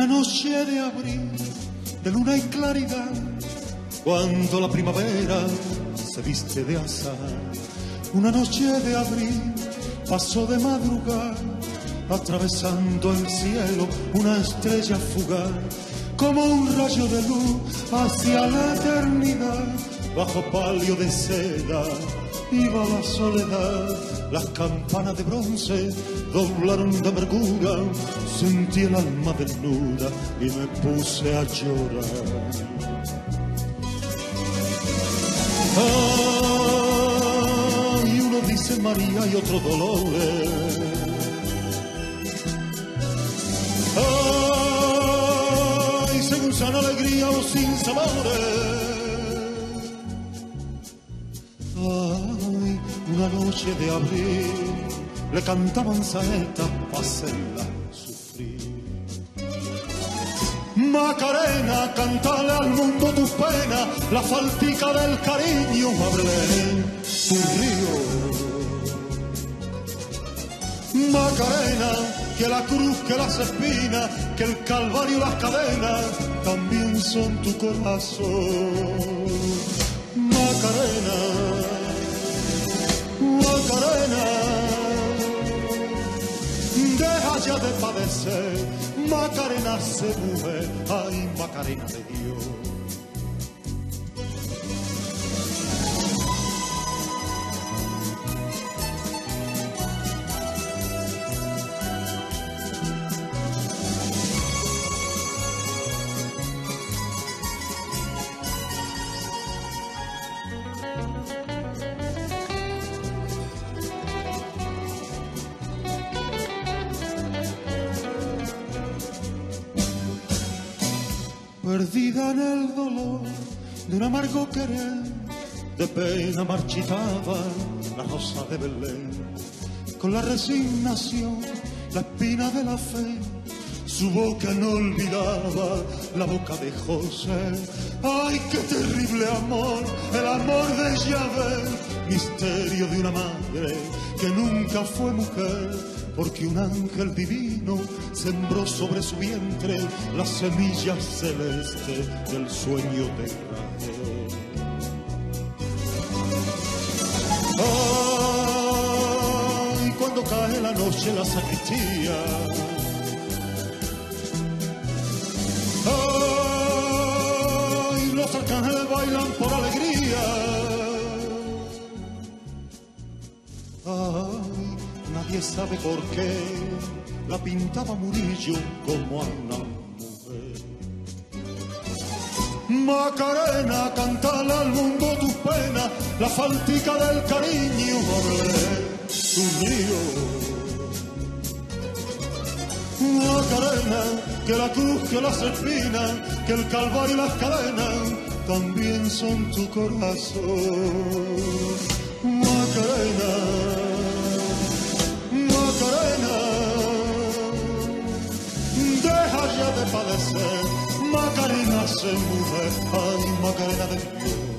Una noche de abril, de luna y claridad, cuando la primavera se viste de azar. Una noche de abril pasó de madrugada, atravesando el cielo una estrella fugaz, como un rayo de luz hacia la eternidad, bajo palio de seda iba la soledad, las campanas de bronce doblaron de amargura, sentí el alma desnuda y me puse a llorar. Ay, uno dice María y otro Dolores. Ay, según sana alegría o sin sabores. Una noche de abril le cantaban saetas para hacerla sufrir. Macarena, cantale al mundo tus penas, la faltica del cariño, hablé tu río. Macarena, que la cruz, que las espinas, que el calvario y las cadenas también son tu corazón. Macarena, Macarena se mueve, ay Macarena de Dios. Perdida en el dolor de un amargo querer, de pena marchitaba la rosa de Belén, con la resignación, la espina de la fe, su boca no olvidaba la boca de José. Ay, qué terrible amor, el amor de Yahvé, misterio de una madre que nunca fue mujer porque un ángel divino sembró sobre su vientre la semilla celeste del sueño de Rafael. Ay, cuando cae la noche la sacristía. Nadie sabe por qué la pintaba Murillo como a una mujer. Macarena, cantale al mundo tus penas, la faltica del cariño, tu río. Macarena, que la cruz, que las espinas, que el calvario y las cadenas también son tu corazón. Macarena, se muere, ay Macarena de Dios.